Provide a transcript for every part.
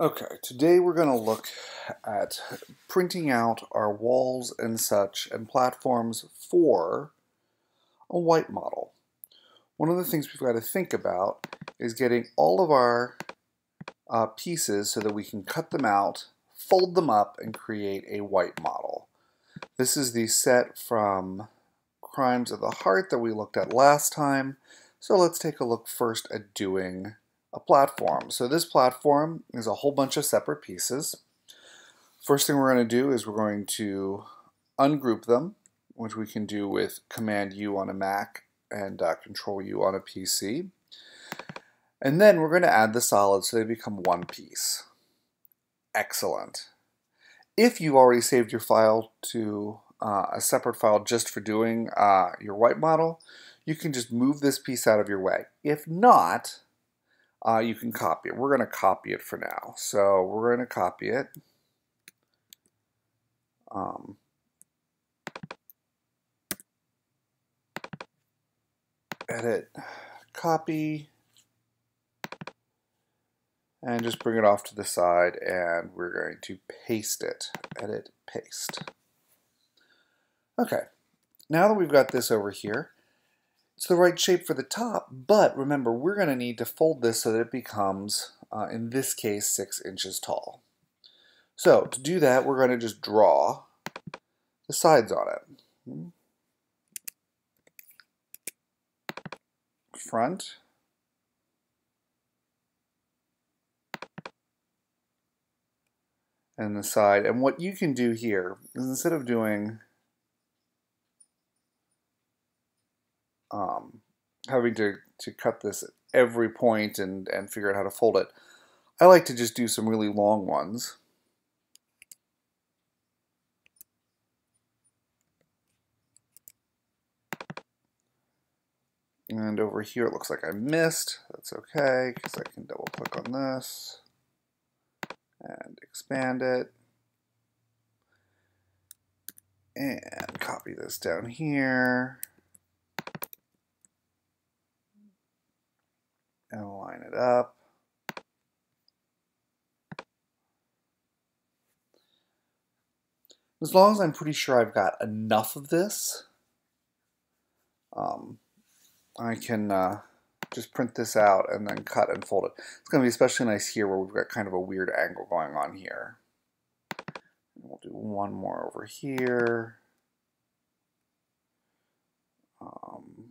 Okay, today we're going to look at printing out our walls and such and platforms for a white model. One of the things we've got to think about is getting all of our uh, pieces so that we can cut them out, fold them up, and create a white model. This is the set from Crimes of the Heart that we looked at last time. So let's take a look first at doing a platform. So this platform is a whole bunch of separate pieces. First thing we're going to do is we're going to ungroup them, which we can do with Command U on a Mac and uh, Control U on a PC. And then we're going to add the solids so they become one piece. Excellent. If you've already saved your file to uh, a separate file just for doing uh, your white model, you can just move this piece out of your way. If not, uh, you can copy it. We're going to copy it for now. So we're going to copy it. Um, edit, copy, and just bring it off to the side and we're going to paste it. Edit, paste. Okay, now that we've got this over here, it's the right shape for the top, but remember, we're going to need to fold this so that it becomes, uh, in this case, six inches tall. So to do that, we're going to just draw the sides on it. Front. And the side. And what you can do here is instead of doing um, having to, to cut this at every point and, and figure out how to fold it. I like to just do some really long ones. And over here it looks like I missed. That's okay, because I can double click on this and expand it. And copy this down here. And line it up. As long as I'm pretty sure I've got enough of this, um, I can uh, just print this out and then cut and fold it. It's going to be especially nice here where we've got kind of a weird angle going on here. We'll do one more over here. Um,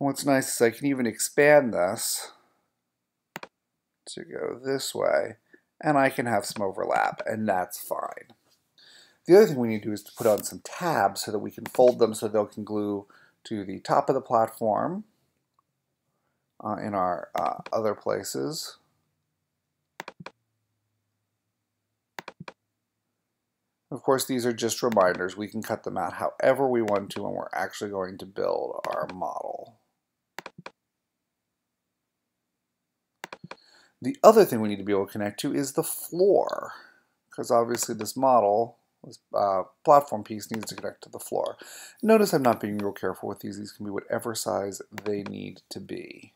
what's nice is I can even expand this to go this way, and I can have some overlap, and that's fine. The other thing we need to do is to put on some tabs so that we can fold them so they'll can glue to the top of the platform uh, in our uh, other places. Of course, these are just reminders. We can cut them out however we want to when we're actually going to build our model. The other thing we need to be able to connect to is the floor, because obviously this model, this uh, platform piece needs to connect to the floor. Notice I'm not being real careful with these. These can be whatever size they need to be,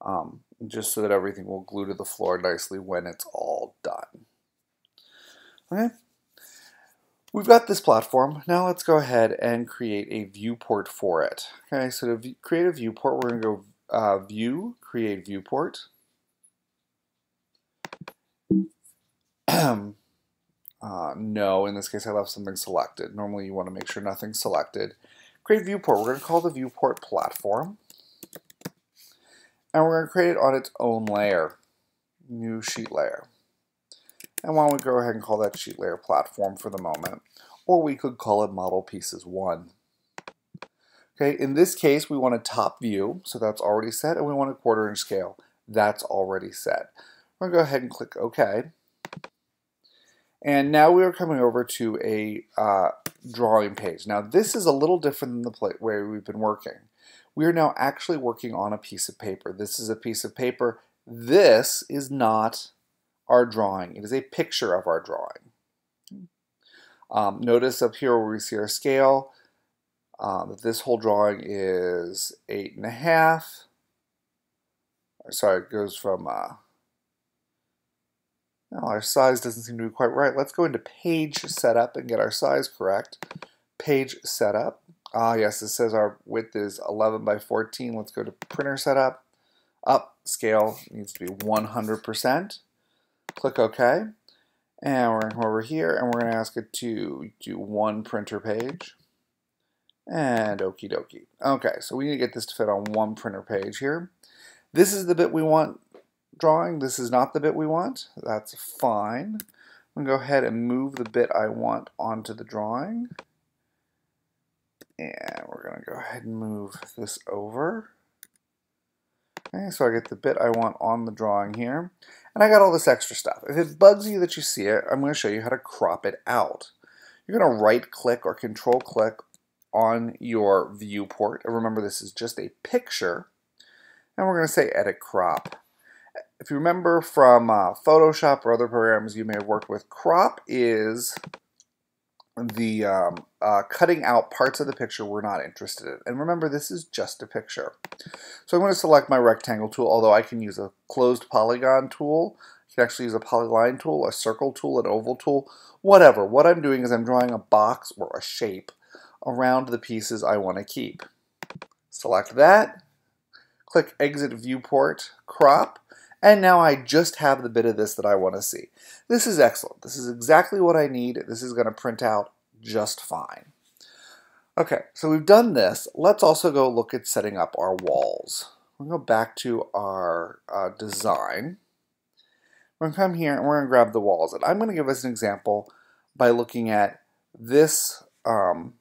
um, just so that everything will glue to the floor nicely when it's all done. Okay. We've got this platform. Now let's go ahead and create a viewport for it. Okay, so to create a viewport, we're going to go uh, View, Create Viewport. uh, no, in this case I left something selected. Normally you want to make sure nothing's selected. Create viewport. We're going to call the viewport platform. And we're going to create it on its own layer. New sheet layer. And why don't we go ahead and call that sheet layer platform for the moment. Or we could call it model pieces 1. Okay, in this case we want a top view, so that's already set, and we want a quarter inch scale. That's already set. We're going to go ahead and click OK. And now we are coming over to a uh, drawing page. Now this is a little different than the way we've been working. We are now actually working on a piece of paper. This is a piece of paper. This is not our drawing. It is a picture of our drawing. Um, notice up here where we see our scale, uh, that this whole drawing is eight and a half. Sorry, it goes from, uh, no, our size doesn't seem to be quite right. Let's go into page setup and get our size correct. Page setup. Ah, yes, it says our width is 11 by 14. Let's go to printer setup. Up, scale needs to be 100%. Click OK. And we're going to come over here and we're going to ask it to do one printer page. And okie dokie. Okay, so we need to get this to fit on one printer page here. This is the bit we want drawing. This is not the bit we want. That's fine. I'm going to go ahead and move the bit I want onto the drawing. And we're going to go ahead and move this over. Okay, so I get the bit I want on the drawing here. And I got all this extra stuff. If it bugs you that you see it, I'm going to show you how to crop it out. You're going to right click or control click on your viewport. And remember this is just a picture. And we're going to say edit crop. If you remember from uh, Photoshop or other programs you may have worked with, crop is the um, uh, cutting out parts of the picture we're not interested in. And remember, this is just a picture. So I'm going to select my rectangle tool, although I can use a closed polygon tool. You can actually use a polyline tool, a circle tool, an oval tool, whatever. What I'm doing is I'm drawing a box or a shape around the pieces I want to keep. Select that, click Exit Viewport, Crop, and now I just have the bit of this that I want to see. This is excellent. This is exactly what I need. This is going to print out just fine. Okay, so we've done this. Let's also go look at setting up our walls. We'll go back to our uh, design. We're going to come here and we're going to grab the walls. And I'm going to give us an example by looking at this um,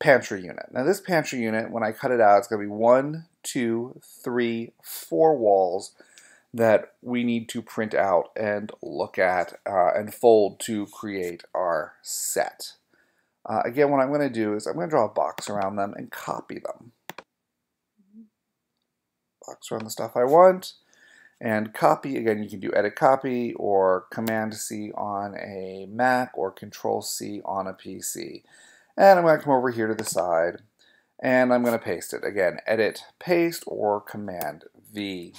pantry unit. Now this pantry unit, when I cut it out, it's going to be one, two, three, four walls that we need to print out and look at uh, and fold to create our set. Uh, again, what I'm going to do is I'm going to draw a box around them and copy them. Box around the stuff I want. And copy, again, you can do edit copy or command C on a Mac or control C on a PC. And I'm going to come over here to the side and I'm going to paste it. Again, edit, paste, or command V.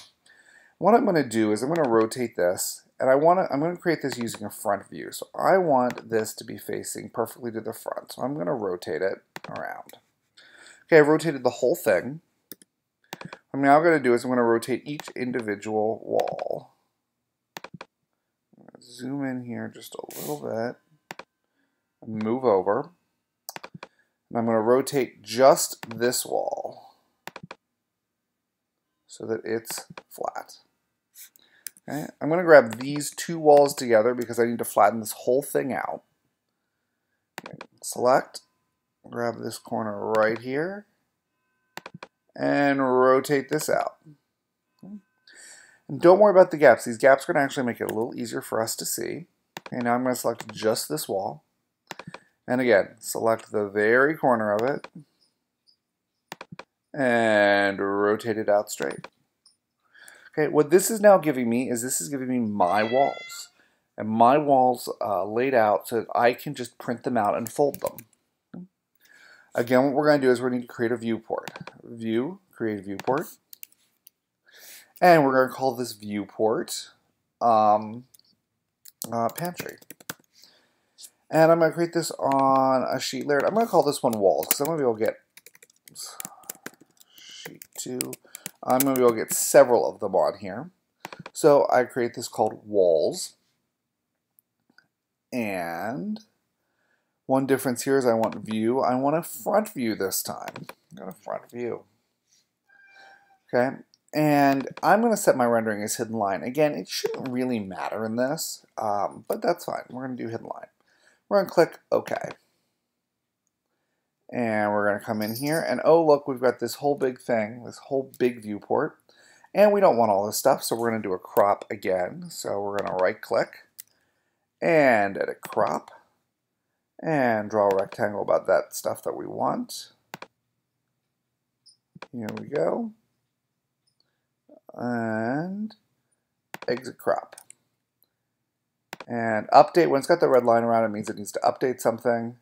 What I'm going to do is I'm going to rotate this, and I want to, I'm going to create this using a front view. So I want this to be facing perfectly to the front. So I'm going to rotate it around. Okay, I've rotated the whole thing. What I'm now going to do is I'm going to rotate each individual wall. Zoom in here just a little bit. Move over. And I'm going to rotate just this wall so that it's flat. Okay, I'm going to grab these two walls together because I need to flatten this whole thing out. Select, grab this corner right here, and rotate this out. And don't worry about the gaps. These gaps are going to actually make it a little easier for us to see. Okay, now I'm going to select just this wall. And again, select the very corner of it and rotate it out straight. Okay, what this is now giving me is this is giving me my walls. And my walls uh, laid out so that I can just print them out and fold them. Again, what we're going to do is we're going to create a viewport. View, create a viewport. And we're going to call this viewport um, uh, pantry. And I'm going to create this on a sheet layer. I'm going to call this one walls because I'm going to be able to get sheet 2 I'm going to to get several of them on here. So I create this called walls. And one difference here is I want view. I want a front view this time. Got a front view. Okay, and I'm going to set my rendering as hidden line. Again, it shouldn't really matter in this, um, but that's fine. We're going to do hidden line. We're going to click OK. And we're going to come in here and oh look, we've got this whole big thing, this whole big viewport. And we don't want all this stuff, so we're going to do a crop again. So we're going to right click and edit crop and draw a rectangle about that stuff that we want. Here we go. And exit crop. And update, when it's got the red line around it, means it needs to update something.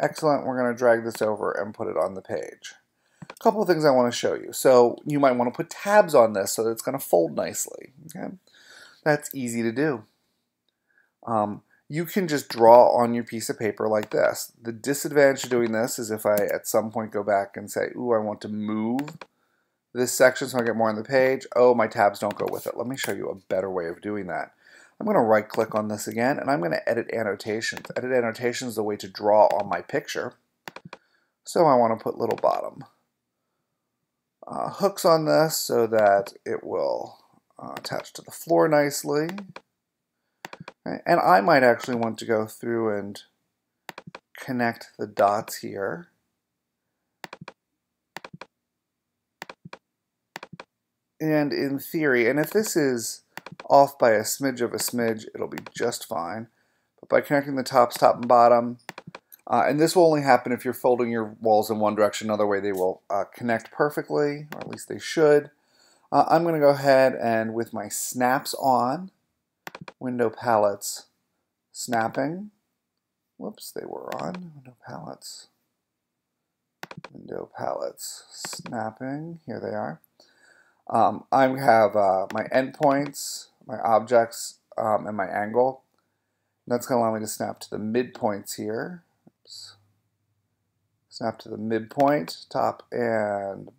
Excellent. We're going to drag this over and put it on the page. A couple of things I want to show you. So you might want to put tabs on this so that it's going to fold nicely. Okay, That's easy to do. Um, you can just draw on your piece of paper like this. The disadvantage of doing this is if I at some point go back and say, ooh, I want to move this section so I get more on the page. Oh, my tabs don't go with it. Let me show you a better way of doing that. I'm going to right click on this again and I'm going to edit annotations. Edit annotations is a way to draw on my picture. So I want to put little bottom uh, hooks on this so that it will uh, attach to the floor nicely. And I might actually want to go through and connect the dots here. And in theory, and if this is off by a smidge of a smidge, it'll be just fine. But by connecting the tops, top and bottom, uh, and this will only happen if you're folding your walls in one direction. Another way they will uh, connect perfectly, or at least they should. Uh, I'm going to go ahead and with my snaps on, window palettes snapping. Whoops, they were on. Window palettes. Window palettes snapping. Here they are. Um, I have uh, my endpoints, my objects, um, and my angle. That's going to allow me to snap to the midpoints here. Oops. Snap to the midpoint, top and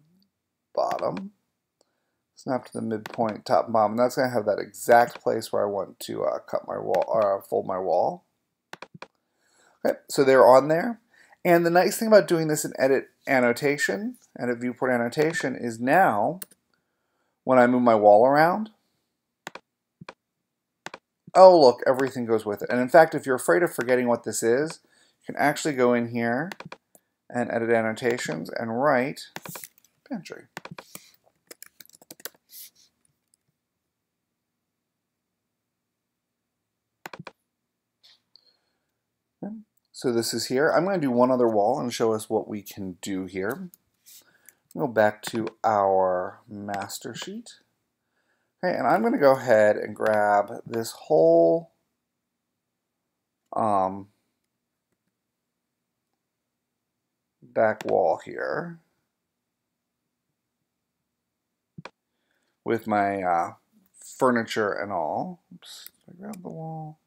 bottom. Snap to the midpoint, top and bottom. And that's going to have that exact place where I want to uh, cut my wall or uh, fold my wall. Okay, so they're on there. And the nice thing about doing this in edit annotation, edit viewport annotation, is now when I move my wall around, oh look, everything goes with it. And in fact, if you're afraid of forgetting what this is, you can actually go in here and edit annotations and write pantry. So this is here. I'm going to do one other wall and show us what we can do here. Go back to our master sheet. Okay, and I'm going to go ahead and grab this whole um, back wall here with my uh, furniture and all. Oops, I grab the wall.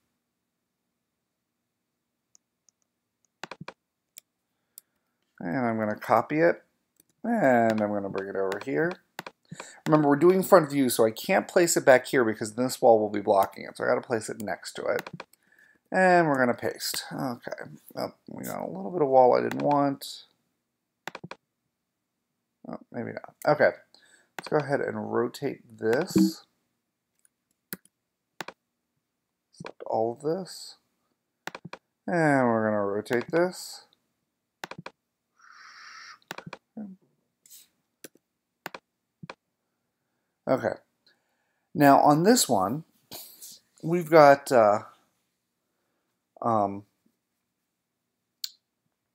And I'm going to copy it. And I'm going to bring it over here. Remember, we're doing front view, so I can't place it back here because this wall will be blocking it. So I got to place it next to it. And we're going to paste. Okay. Oh, we got a little bit of wall I didn't want. Oh, maybe not. Okay. Let's go ahead and rotate this. Select all of this. And we're going to rotate this. Okay. Now on this one, we've got uh, um,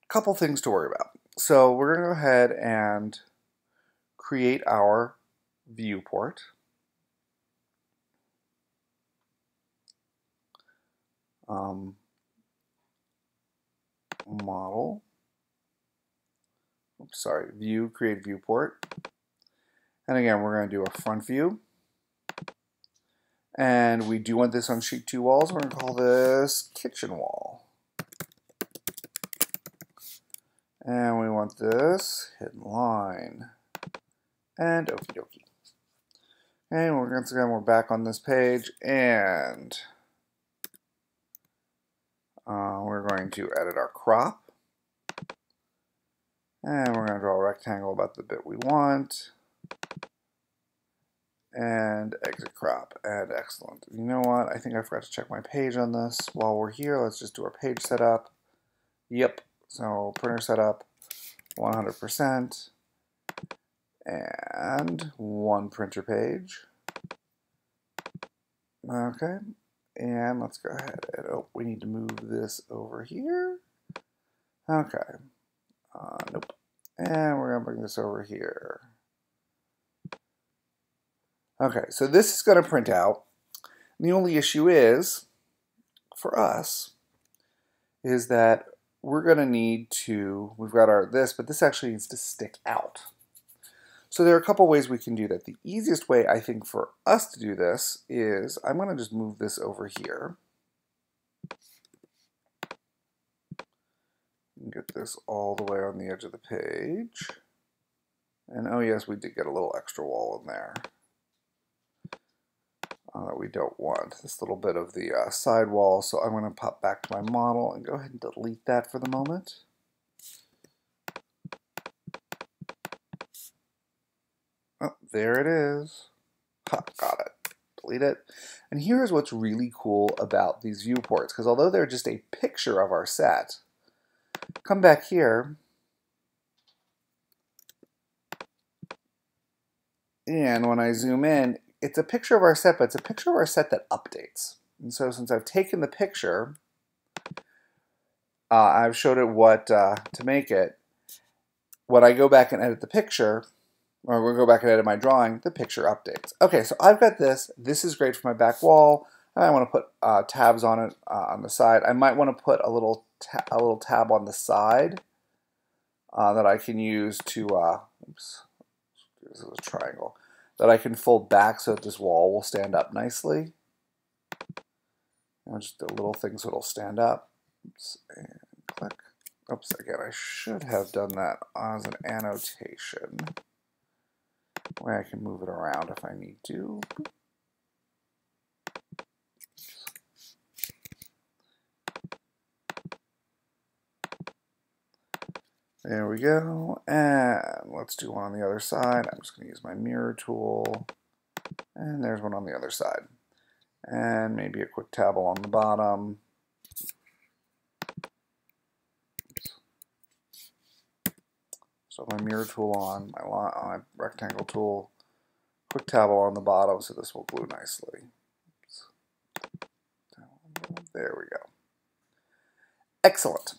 a couple things to worry about. So we're going to go ahead and create our viewport. Um, model. Oops, sorry, view, create viewport. And again, we're going to do a front view. And we do want this on sheet two walls. We're going to call this kitchen wall. And we want this hidden line. And okie dokie. And we're once again we're back on this page and uh, we're going to edit our crop. And we're going to draw a rectangle about the bit we want and exit crop and excellent. You know what? I think I forgot to check my page on this. While we're here, let's just do our page setup. Yep. So printer setup 100% and one printer page. Okay. And let's go ahead and oh, we need to move this over here. Okay. Uh, nope. And we're going to bring this over here. Okay, so this is going to print out. The only issue is, for us, is that we're going to need to, we've got our this, but this actually needs to stick out. So there are a couple ways we can do that. The easiest way, I think, for us to do this is I'm going to just move this over here. Get this all the way on the edge of the page. And oh yes, we did get a little extra wall in there uh, that we don't want. This little bit of the uh, side wall. So I'm going to pop back to my model and go ahead and delete that for the moment. Oh, there it is. Ha, got it. Delete it. And here's what's really cool about these viewports, because although they're just a picture of our set, come back here, and when I zoom in, it's a picture of our set, but it's a picture of our set that updates. And so since I've taken the picture, uh, I've showed it what uh, to make it. When I go back and edit the picture, or we'll go back and edit my drawing, the picture updates. Okay, so I've got this. This is great for my back wall. And I want to put uh, tabs on it uh, on the side. I might want to put a little a little tab on the side uh, that I can use to. Uh, oops, this is a triangle that I can fold back so that this wall will stand up nicely. And just the little things so it'll stand up. Oops, and click. Oops, again, I should have done that as an annotation where I can move it around if I need to. There we go. And let's do one on the other side. I'm just going to use my mirror tool. And there's one on the other side. And maybe a quick tab along the bottom. So my mirror tool on, my, my rectangle tool, quick tab on the bottom so this will glue nicely. There we go. Excellent.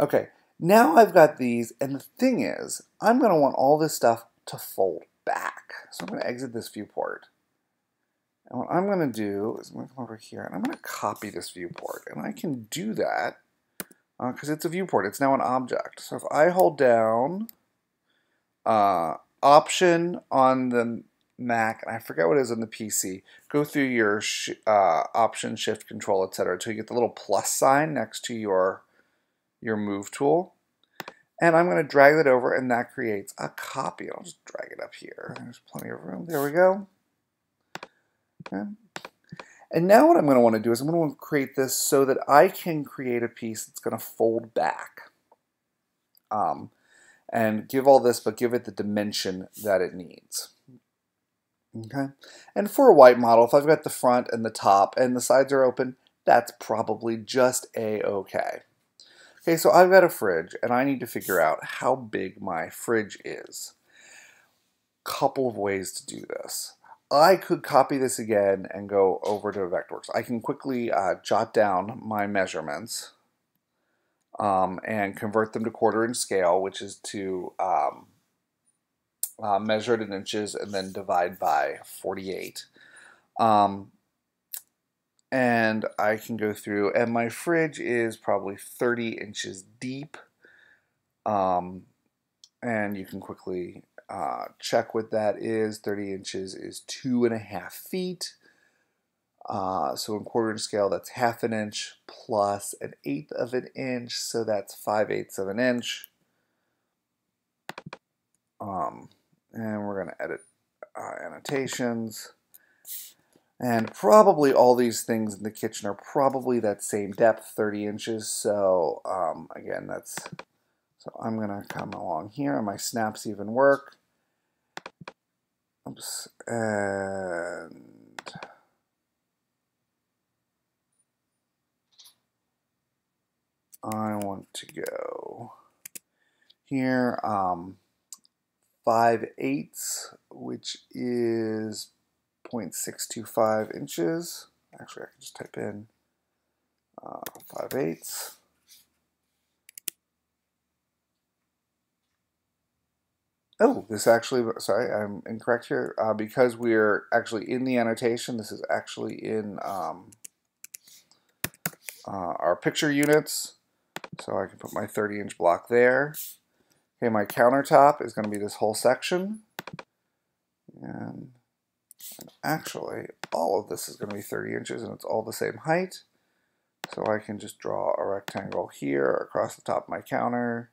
Okay, now I've got these, and the thing is, I'm going to want all this stuff to fold back. So I'm going to exit this viewport. And what I'm going to do is I'm going to come over here, and I'm going to copy this viewport. And I can do that because uh, it's a viewport. It's now an object. So if I hold down uh, Option on the Mac, and I forget what it is on the PC, go through your sh uh, Option, Shift, Control, etc. until you get the little plus sign next to your, your Move tool. And I'm going to drag that over, and that creates a copy. I'll just drag it up here. There's plenty of room. There we go. Okay. And now what I'm going to want to do is I'm going to create this so that I can create a piece that's going to fold back. Um, and give all this, but give it the dimension that it needs. Okay, and for a white model, if I've got the front and the top and the sides are open, that's probably just a-okay. Okay, so I've got a fridge and I need to figure out how big my fridge is. Couple of ways to do this. I could copy this again and go over to Vectorworks. I can quickly uh, jot down my measurements um, and convert them to quarter inch scale, which is to um, uh, measure it in inches and then divide by 48. Um, and I can go through, and my fridge is probably 30 inches deep. Um, and you can quickly uh, check what that is. 30 inches is two and a half feet. Uh, so in quarter inch scale, that's half an inch plus an eighth of an inch, so that's five eighths of an inch. Um, and we're going to edit uh, annotations. And probably all these things in the kitchen are probably that same depth, 30 inches. So um, again, that's, so I'm to come along here and my snaps even work. Oops, and I want to go here, um, 5 eighths, which is 0.625 inches. Actually, I can just type in uh, 5 eighths. Oh, this actually, sorry, I'm incorrect here. Uh, because we're actually in the annotation, this is actually in um, uh, our picture units. So I can put my 30 inch block there. Okay, my countertop is going to be this whole section. And, and actually, all of this is going to be 30 inches and it's all the same height. So I can just draw a rectangle here across the top of my counter.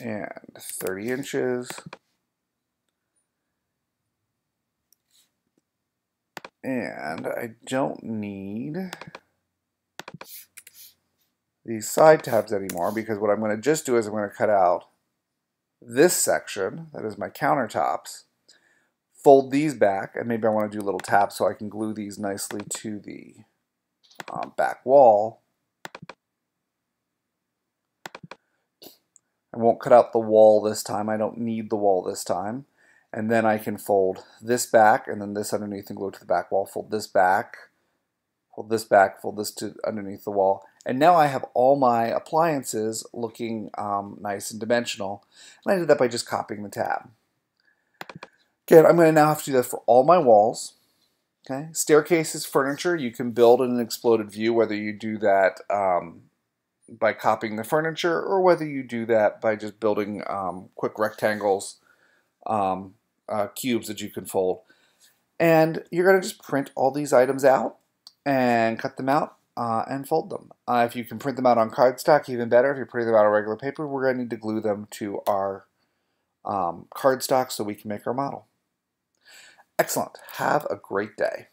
And 30 inches. And I don't need these side tabs anymore because what I'm going to just do is I'm going to cut out this section, that is my countertops, fold these back, and maybe I want to do a little tabs so I can glue these nicely to the um, back wall. I won't cut out the wall this time. I don't need the wall this time and then I can fold this back and then this underneath and glue it to the back wall, fold this back, fold this back, fold this to underneath the wall. And now I have all my appliances looking um, nice and dimensional. And I did that by just copying the tab. Again, I'm going to now have to do that for all my walls. Okay, Staircases, furniture, you can build in an exploded view, whether you do that um, by copying the furniture or whether you do that by just building um, quick rectangles um, uh, cubes that you can fold. And you're going to just print all these items out and cut them out uh, and fold them. Uh, if you can print them out on cardstock, even better. If you're printing them out on regular paper, we're going to need to glue them to our um, cardstock so we can make our model. Excellent. Have a great day.